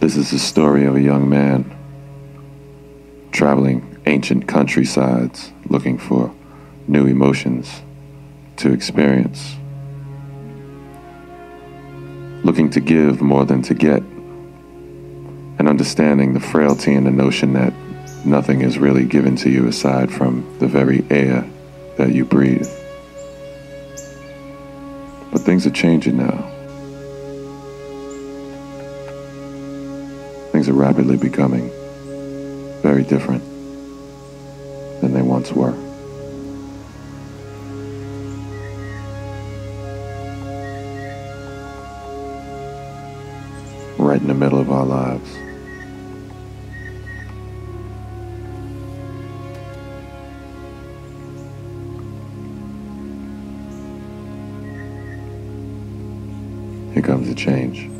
This is the story of a young man traveling ancient countrysides looking for new emotions to experience, looking to give more than to get, and understanding the frailty and the notion that nothing is really given to you aside from the very air that you breathe. But things are changing now. Things are rapidly becoming very different than they once were. Right in the middle of our lives. Here comes the change.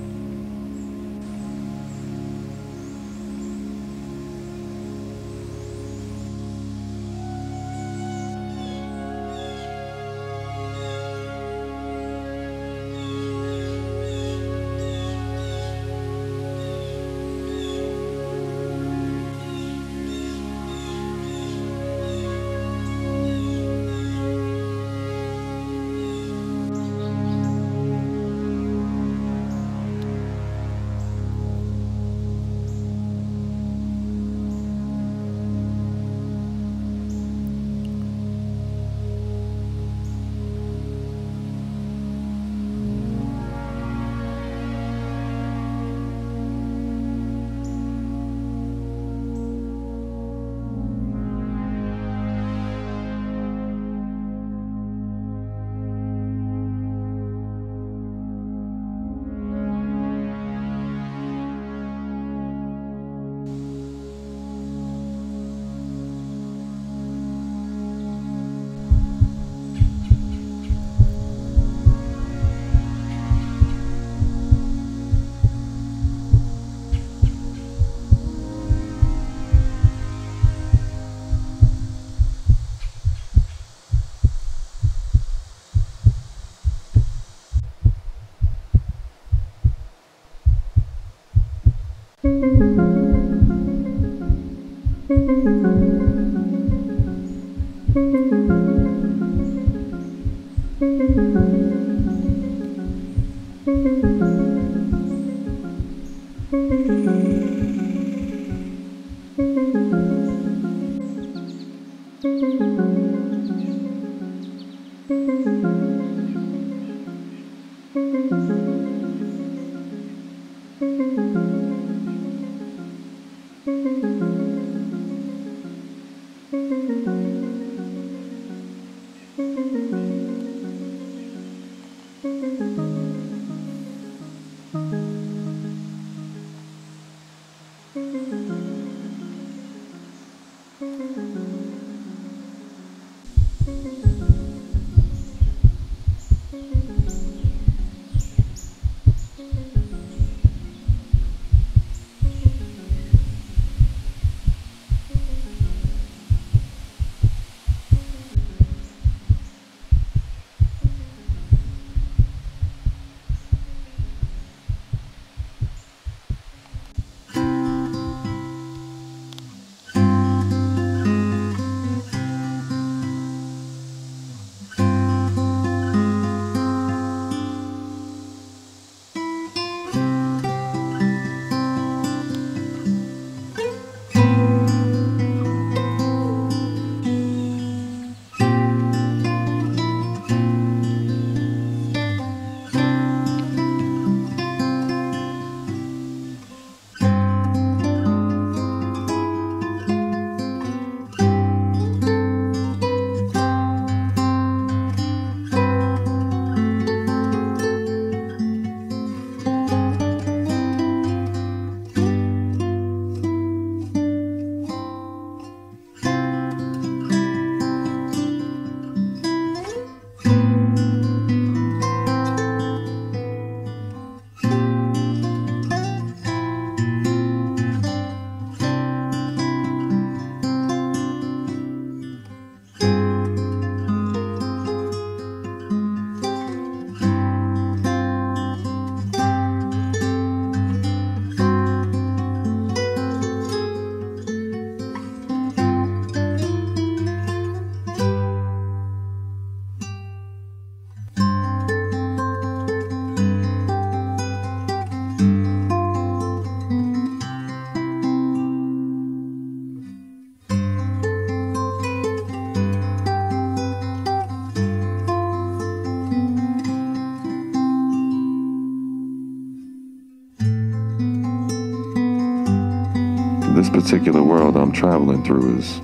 Particular world I'm traveling through is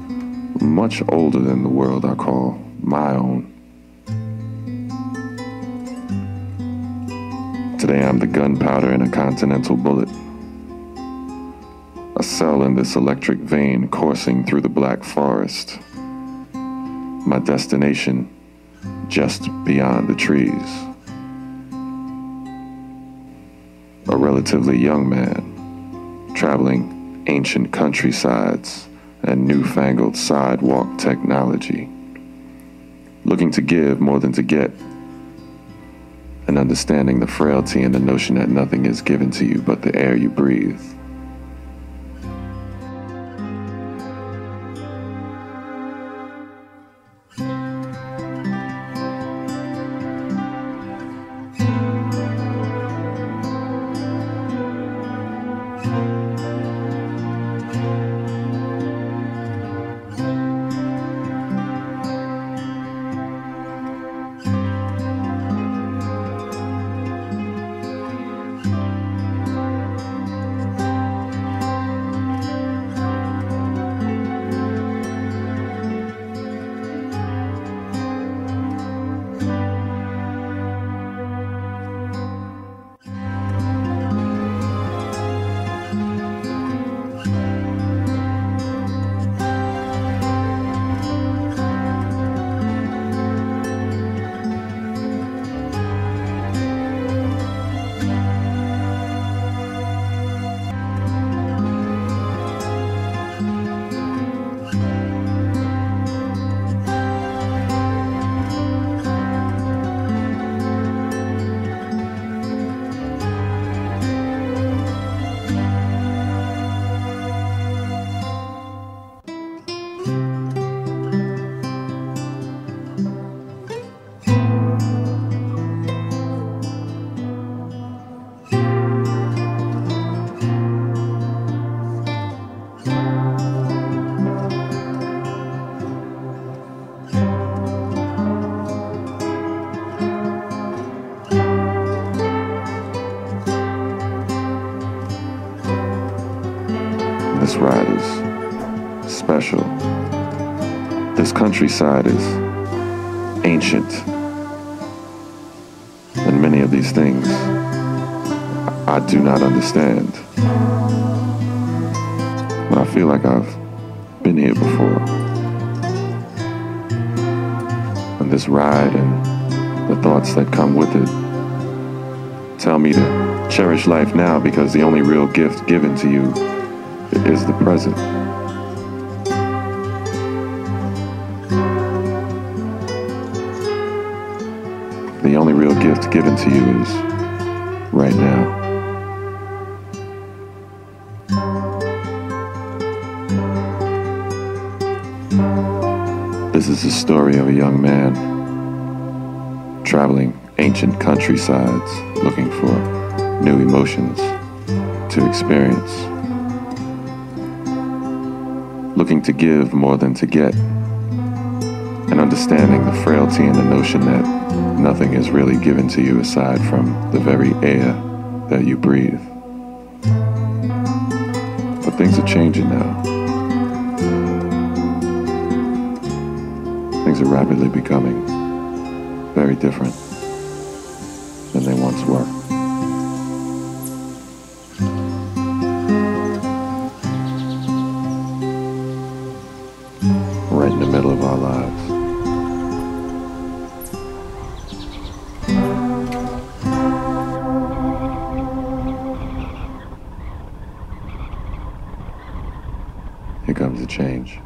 much older than the world I call my own. Today I'm the gunpowder in a continental bullet. A cell in this electric vein coursing through the black forest. My destination just beyond the trees. A relatively young man traveling ancient countrysides and newfangled sidewalk technology. Looking to give more than to get and understanding the frailty and the notion that nothing is given to you but the air you breathe. Is. This countryside is ancient. And many of these things I do not understand. But I feel like I've been here before. And this ride and the thoughts that come with it tell me to cherish life now because the only real gift given to you is the present. Given to you is right now. This is the story of a young man traveling ancient countrysides looking for new emotions to experience looking to give more than to get, and understanding the frailty and the notion that nothing is really given to you aside from the very air that you breathe. But things are changing now. Things are rapidly becoming very different than they once were. Change.